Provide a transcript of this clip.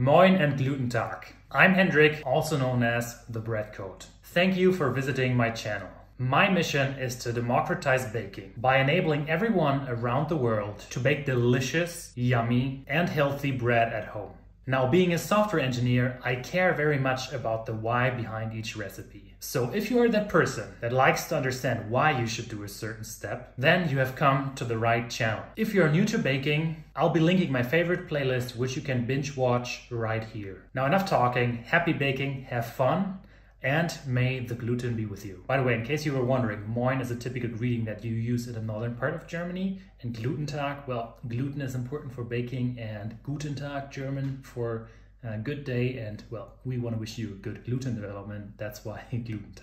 Moin and Gluten Tag. I'm Hendrik, also known as the Bread Code. Thank you for visiting my channel. My mission is to democratize baking by enabling everyone around the world to bake delicious, yummy, and healthy bread at home. Now, being a software engineer, I care very much about the why behind each recipe. So if you are that person that likes to understand why you should do a certain step, then you have come to the right channel. If you're new to baking, I'll be linking my favorite playlist, which you can binge watch right here. Now, enough talking, happy baking, have fun, and may the gluten be with you. By the way, in case you were wondering, Moin is a typical greeting that you use in the northern part of Germany. And Glutentag, well, gluten is important for baking, and Guten Tag, German for uh, good day. And well, we want to wish you a good gluten development. That's why Glutentag.